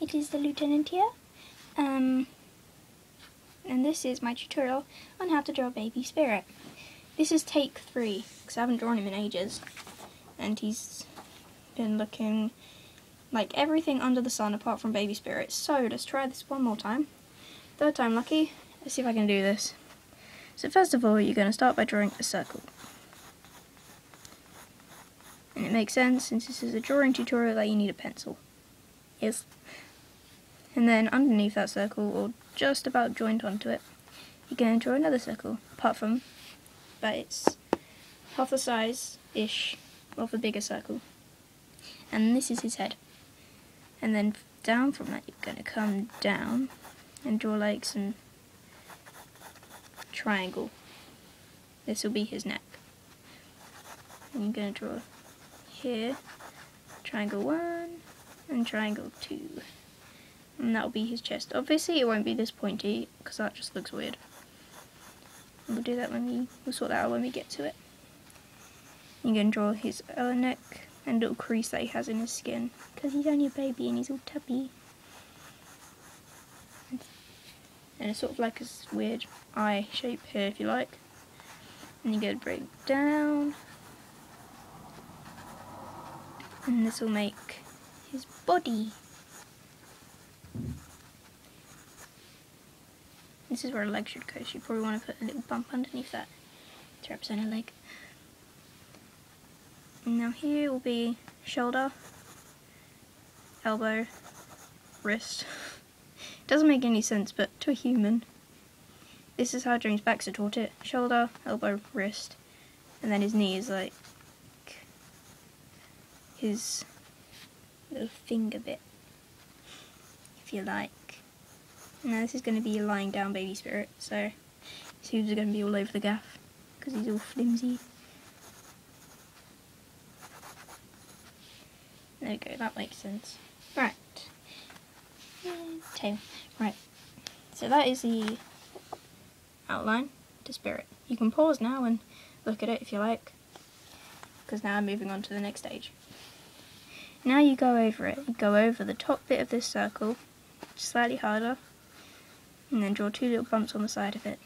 it is the lieutenant here. Um, and this is my tutorial on how to draw baby spirit. This is take three, because I haven't drawn him in ages. And he's been looking like everything under the sun apart from baby spirit. So let's try this one more time. Third time lucky. Let's see if I can do this. So first of all, you're going to start by drawing a circle. And it makes sense since this is a drawing tutorial that you need a pencil. Yes. And then underneath that circle, or just about joined onto it, you're going to draw another circle, apart from, but it's half the size-ish of the bigger circle. And this is his head. And then down from that, you're going to come down and draw like some triangle. This will be his neck. And you're going to draw here, triangle one, and triangle two. And that'll be his chest. Obviously it won't be this pointy, because that just looks weird. We'll do that when we, we'll sort that out when we get to it. Going to draw his other neck and little crease that he has in his skin, because he's only a baby and he's all tubby. And it's sort of like a weird eye shape here if you like. And you go to break down. And this will make his body. This is where a leg should go, so you probably want to put a little bump underneath that to represent a leg. Now here will be shoulder, elbow, wrist. Doesn't make any sense, but to a human, this is how James Baxter taught it. Shoulder, elbow, wrist, and then his knee is like his little finger bit, if you like. Now this is going to be a lying down baby spirit, so his hooves are going to be all over the gaff, because he's all flimsy. There we go, that makes sense. Right. Tail. Right. So that is the outline to spirit. You can pause now and look at it if you like, because now I'm moving on to the next stage. Now you go over it. You go over the top bit of this circle, slightly harder, and then draw two little bumps on the side of it.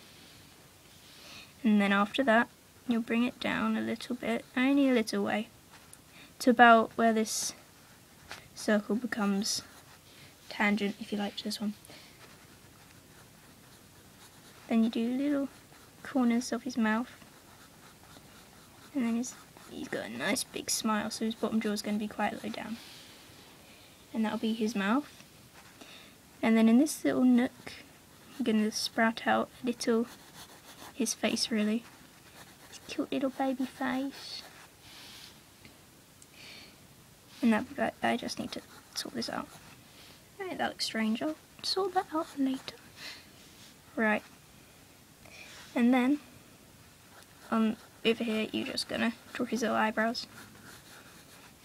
And then after that, you'll bring it down a little bit, only a little way, to about where this circle becomes tangent, if you like, to this one. Then you do little corners of his mouth, and then he's got a nice big smile, so his bottom jaw is going to be quite low down. And that'll be his mouth. And then in this little nook, I'm going to sprout out a little, his face really. His cute little baby face. And that, I just need to sort this out. Right, that looks strange, I'll sort that out later. Right. And then, um, over here you're just gonna draw his little eyebrows.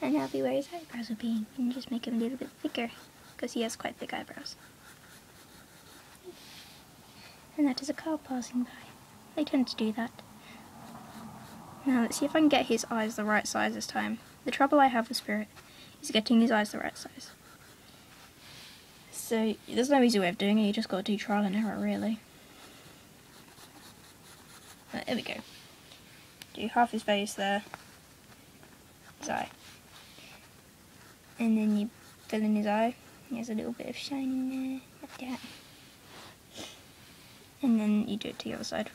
And that'll be where his eyebrows will be. And just make them a little bit thicker, because he has quite thick eyebrows. And that is a car passing by. They tend to do that. Now let's see if I can get his eyes the right size this time. The trouble I have with Spirit is getting his eyes the right size. So there's no easy way of doing it, you just got to do trial and error really. But there we go do half his face there, his eye. And then you fill in his eye. He has a little bit of shine in there, like that. And then you do it to the other side.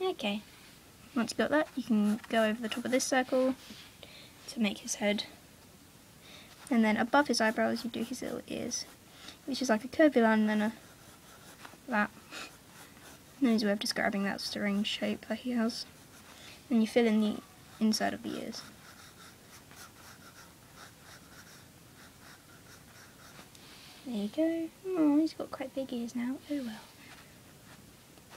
Okay, once you've got that, you can go over the top of this circle to make his head. And then above his eyebrows you do his little ears, which is like a curvy line and then a that. And a way of describing that strange shape that he has. And you fill in the inside of the ears. There you go. Oh, he's got quite big ears now. Oh well.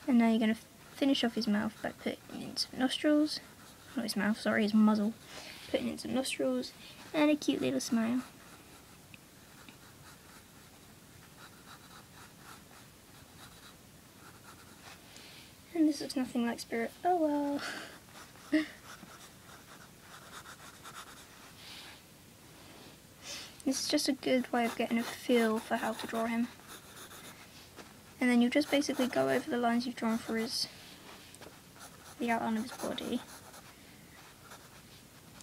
And now you're going to finish off his mouth by putting in some nostrils. Not his mouth, sorry, his muzzle putting in some nostrils, and a cute little smile. This looks nothing like Spirit. Oh well. this is just a good way of getting a feel for how to draw him. And then you just basically go over the lines you've drawn for his the outline of his body.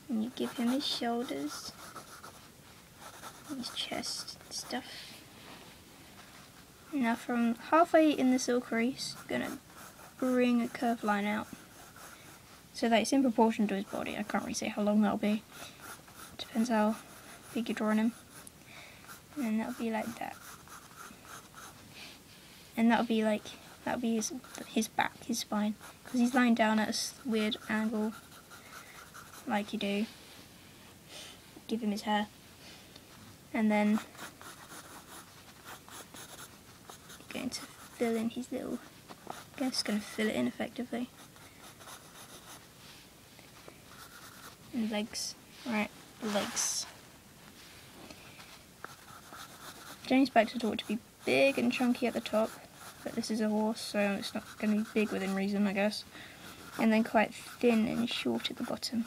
And you give him his shoulders, his chest stuff. Now from halfway in the silk crease, I'm to bring a curved line out so that it's in proportion to his body. I can't really say how long that'll be. Depends how big you're drawing him. And that'll be like that. And that'll be like, that'll be his, his back, his spine. Because he's lying down at a weird angle, like you do. Give him his hair. And then going to fill in his little, I guess going to fill it in effectively. And legs, right, legs. James Baxter taught to be big and chunky at the top, but this is a horse, so it's not going to be big within reason, I guess. And then quite thin and short at the bottom.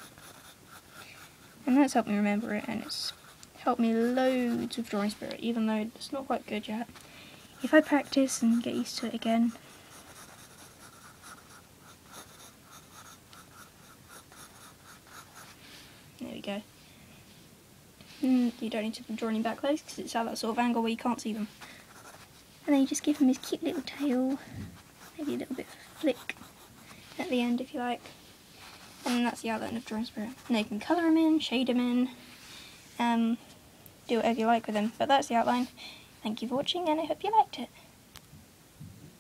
And that's helped me remember it, and it's helped me loads with drawing spirit, even though it's not quite good yet. If I practice and get used to it again, there we go. Mm, you don't need to draw any back legs because it's at that sort of angle where you can't see them. And then you just give him his cute little tail, maybe a little bit of flick at the end if you like. And that's the outline of Drawing Spirit. Now you can colour him in, shade him in, um, do whatever you like with him. But that's the outline. Thank you for watching and I hope you liked it.